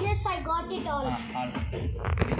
Yes, I got it all. Ah,